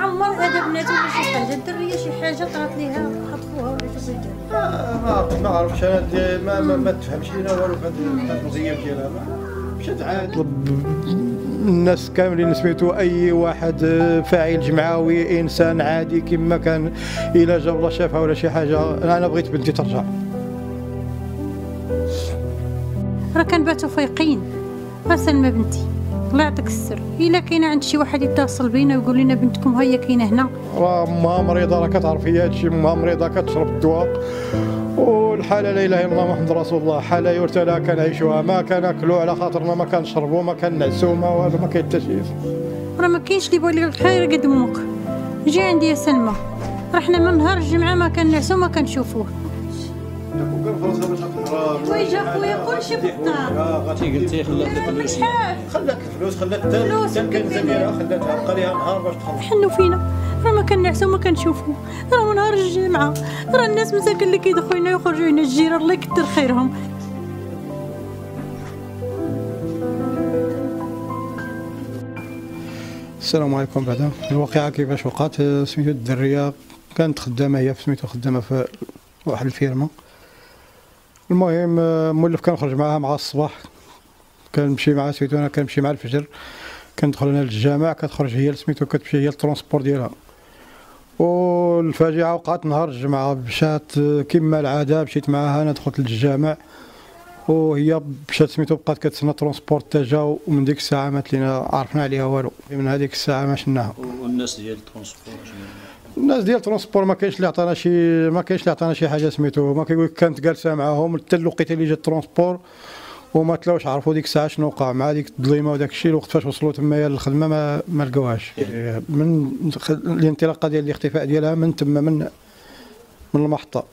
عمر هذا بناتي ولا شي حاجة الدريه شي حاجة طرات ليها خطفوها ولا شي حاجة آه، ما عرفت ما عرفتش أنا ما ما, ما تفهمش لينا والو في هذه المزيف ديالها. ما- مشات عاد الناس كاملين سميتو أي واحد فاعل جمعوي إنسان عادي كما كان إلا جا الله شافها ولا شي حاجة. أنا بغيت بنتي ترجع. راه كنباتوا فايقين. راه سلمى بنتي. الله يعطيك السر. إلا كاينة عند شي واحد يتصل بينا ويقول لنا بنتكم هي كاينة هنا. راه امها مريضة راه كتعرف هي هادشي امها مريضة كتشرب الدواء. والحالة لا اله الا الله محمد رسول الله حالة يرثى لها كنعيشوها ما كناكلوا على خاطرنا ما كنشربوا ما كنعسوا ما والو ما كاين حتى شي. راه ما كاينش اللي لك الخير قد أمك. جي عندي يا سلمى. راه حنا من نهار الجمعة ما كنعسو ما كنشوفوه وكان فرصه باش نهرب خويا خويا كلشي في الدار قلتي خلات الفلوس خلات الفلوس. ديالها خلاتها بقى ليها نهار باش تخلص. حنوا فينا؟ راه ما كنعسو ما كنشوفوه راه نهار الجمعة. راه الناس مساكن اللي كيدخلوا لنا ويخرجوا لنا الجيران. الله يكثر خيرهم. السلام عليكم. بعدا الواقعة كيفاش وقعت؟ سميتو الدرية. كانت خدامة هي في سميتو خدامة في واحد الفيرما. المهم آه، مولف كنخرج معاها مع الصباح. كنمشي معها سميتو أنا كنمشي مع الفجر. كندخل أنا للجامع كتخرج هي سميتو كتمشي هي ال transport ديالها. والفاجعة وقعت نهار الجمعة مشات آه، كما العادة مشيت معاها أنا دخلت للجامع. وهي مشات سميتو بقات كتسنى transport تا جا ومن ديك الساعة ما تلينا عرفنا عليها والو. من هذيك الساعة ما شناها. والناس ديال ال transport الناس ديال transport ما كاينش اللي عطانا شي ما كاينش اللي عطانا شي حاجة سميتو. ما كيقول كانت جالسة معاهم حتى الوقيتة اللي جات transport وما تلاوش عرفوا ديك الساعة شنو وقع مع ديك الظليمة وداك الشيء الوقت فاش وصلوا تما للخدمة ما ما لقاوهاش. من الانطلاقة ديال الاختفاء ديالها من تما من من المحطة.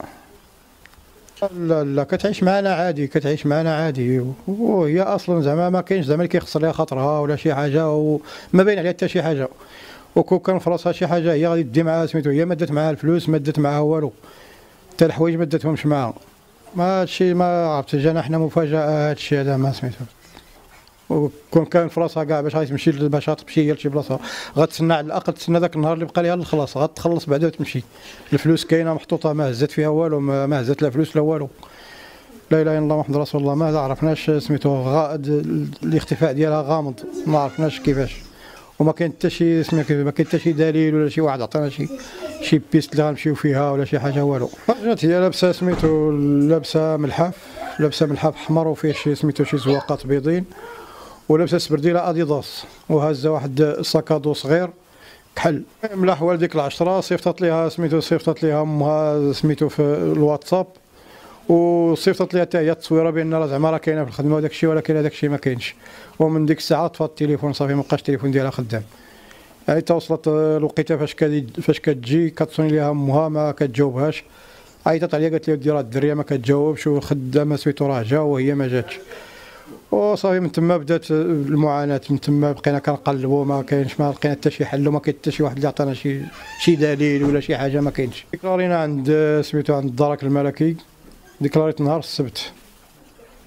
لا لا كتعيش معنا عادي كتعيش معنا عادي. وهي أصلا زعما ما كاينش زعما اللي كيخسر لها خاطرها ولا شي حاجة وما باين عليها حتى شي حاجة. وكون كان في راسها شي حاجة هي غادي تدي معاها سميتو هي ما دات معاها الفلوس ما دات معاها والو. حتى الحوايج ما داتهمش معاها. ما هادشي ما عرفت جانا حنا مفاجأة هادشي هذا ما سميتو. وكون كان في راسها كاع باش غادي تمشي باش تمشي هي لشي بلاصة. غتسنى على الأقل تسنى ذاك النهار اللي بقى ليها للخلاص. غتخلص بعدا وتمشي. الفلوس كاينة محطوطة ما هزت فيها والو ما هزت لا فلوس لا والو. لا إله إلا الله محمد رسول الله ما عرفناش سميتو الاختفاء ديالها غامض. ما عرفناش كيفاش. وما كاين حتى شي ما كاين حتى شي دليل ولا شي واحد عطانا شي شي piste اللي غنمشيو فيها ولا شي حاجة والو. خرجت هي لابسة سميتو لابسة ملحف لابسة ملحف أحمر وفيه شي سميتو شي زواقات بيضين ولابسة سبرديلة أديداس وهازه واحد sac à dos صغير كحل. من لحوالي ديك العشرة صيفطت ليها سميتو صيفطت ليها أمها سميتو في الواتساب. وصيفطت ليها حتى هي التصويرة بأن راه زعما راه كاينة في الخدمة وداك الشيء ولكن هذاك الشيء ما كاينش. ومن ديك الساعة طفى التليفون صافي ما بقاش التليفون ديالها خدام. يعني توصلت الوقيته فاش كدي فاش كتجي كتصوني ليها أمها ما كتجاوبهاش. عيطت عليا قالت لي ودي راه الدرية ما كتجاوبش وخدامه سميتو راه جا وهي ما جاتش. وصافي من تما بدات المعاناة من تما بقينا كنقلبوا ما كاينش ما لقينا حتى شي حل وما كاين حتى شي واحد اللي عطانا شي شي دليل ولا شي حاجة ما كاينش. ديكلارينا عند سميتو عند الدرك الملكي. ديكلاريت نهار السبت.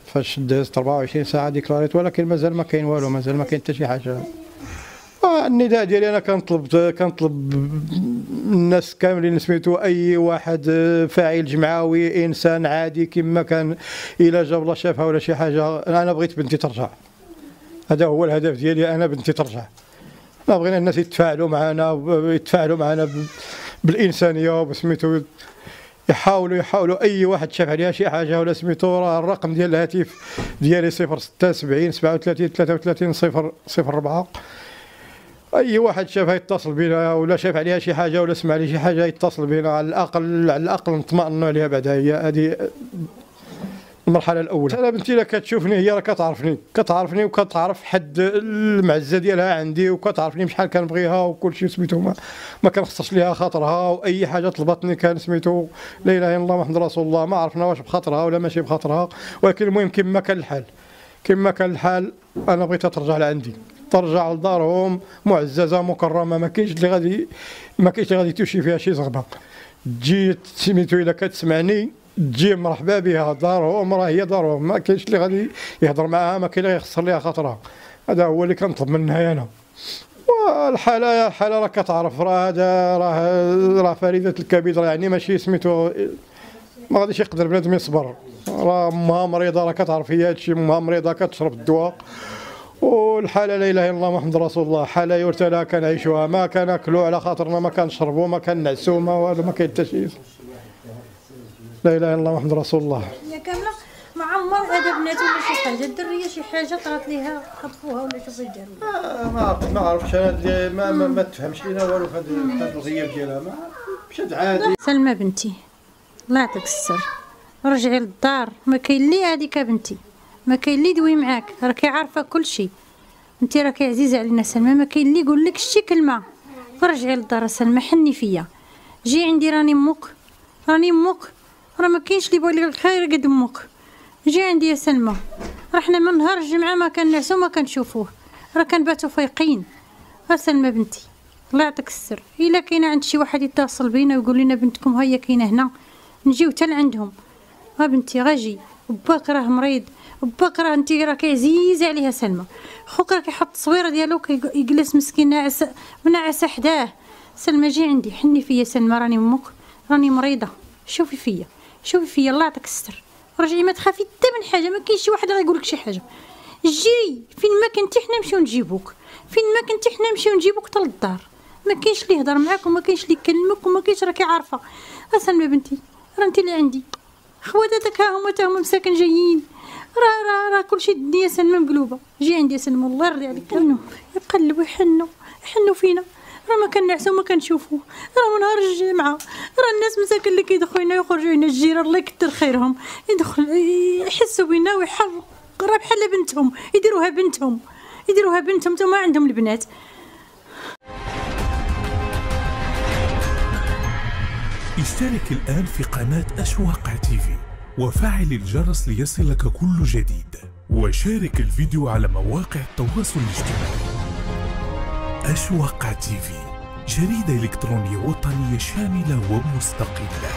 فاش دازت 24 ساعة ديكلاريت ولكن مازال ما كاين والو مازال ما كاين حتى شي حاجة. آه، النداء ديالي أنا كنطلب كنطلب الناس كاملين سميتو أي واحد آه، فاعل جمعوي إنسان عادي كما كان إلا جا الله شافها ولا شي حاجة أنا بغيت بنتي ترجع. هذا هو الهدف ديالي أنا بنتي ترجع. ما بغينا الناس يتفاعلوا معنا يتفاعلوا معنا بالإنسانية وبسميتو يحاولوا يحاولوا أي واحد شاف عليها شي حاجة ولا سميتو راه الرقم ديال الهاتف ديالي 076 37 33 0 04 أي واحد شافها يتصل بنا ولا شاف عليها شي حاجة ولا سمع لي شي حاجة يتصل بنا على الاقل على الأقل نطمئنوا عليها بعدا هي هذه المرحلة الأولى. أنا بنتي لا كتشوفني هي راه كتعرفني. كتعرفني وكتعرف حد المعزة ديالها عندي وكتعرفني بشحال كنبغيها وكل شيء سميتو ما, ما كنخصش ليها خاطرها وأي حاجة طلبتني كان سميتو لا إله إلا الله محمد رسول الله. ما عرفنا واش بخاطرها ولا ماشي بخاطرها. ولكن المهم كما كان الحال كما كان الحال أنا بغيتها ترجع لعندي. ترجع لدارهم معززة مكرمة. ما كاينش اللي غادي ما كاينش اللي غادي تمشي فيها شي زغبة. تجي سميتو إلا كتسمعني تجي مرحبا بها دارهم راه هي دارهم ما كاينش اللي غادي يهضر معاها ما كاين اللي يخسر ليها خاطرها. هذا هو اللي كنطلب منها أنا والحالة الحالة راه كتعرف راه هذا راه راه فريدة الكبد راه يعني ماشي سميتو ما غاديش يقدر بنادم يصبر. راه امها مريضة راه كتعرف هي هادشي امها مريضة كتشرب الدواء. والحالة لا إله إلا الله محمد رسول الله. حالة لها كنعيشوها. ما كناكلوا على خاطرنا ما كنشربوا ما كنعسوا ما والو ما كاين حتى شي. لا إله إلا الله محمد رسول الله. هي كاملة. ما عمر هذا بنات ولا شي حاجة؟ الدرية شي حاجة طرات ليها خطفوها ولا شوفوا داروا آه، ما ما عرفتش. أنا ما ما, ما تفهمش. لينا والو في هذا هذا الغياب ديالها. ما مشات عادي. سلمى بنتي الله يعطيك السر. رجعي للدار. ما كاين لي هذيك بنتي. ما كاين لي دوي معاك. راكي عارفة كل شيء انت راكي عزيزة علينا سلمى. ما كاين لي يقول لك شي كلمة. رجعي للدار سلمى. حني فيا. جي عندي راني أمك راني أمك راه ما كاينش اللي لك الخير قد أمك. جي عندي يا سلمى. راه حنا من نهار الجمعة ما كنعسو ما كنشوفوه. راه كنباتو فايقين. سلمى بنتي الله يعطيك الستر. إلا كاينة عند شي واحد يتصل بينا ويقول لنا بنتكم هيا كاينة هنا نجيو حتى لعندهم. ها بنتي غاجي باك راه مريض. باك راه انت راكي عزيزه عليها سلمى. خوك راه كيحط التصويرة ديالو كيجلس مسكين ناعس منعس حداه. سلمى جي عندي حني فيا سلمى راني أمك. راني مريضة. شوفي فيا. شوفي فيا الله يعطيك الستر. رجعي ما تخافي حتى من حاجة ما كاين شي واحد غيقول لك شي حاجة. غير فين ما كنتي حنا نمشيو نجيبوك. فين ما كنتي حنا نمشيو نجيبوك حتى للدار. ما كاينش اللي يهضر معاك وما كاينش اللي يكلمك وما كاينش راكي عارفة. سلمى بنتي راه انت اللي عندي. خواتاتك ها هما تا هما مساكن جايين. راه راه راه كلشي الدنيا سلمى مقلوبة. جي عندي سلمى الله يرضي عليك. حنو يقلبوا يحنوا يحنوا فينا. راه ما كنعسو ما كنشوفو. راه من نهار الجمعة. راه الناس مساكن اللي كيدخلوا هنا يخرجوا هنا الجيران الله يكثر خيرهم. يدخل يحسوا بينا ويحرق. راه بحال بنتهم يديروها بنتهم. يديروها بنتهم ما عندهم البنات. اشترك الآن في قناة أشواق تيفي وفعل الجرس ليصلك كل جديد. وشارك الفيديو على مواقع التواصل الاجتماعي. أشواق تيفي جريدة إلكترونية وطنية شاملة ومستقلة.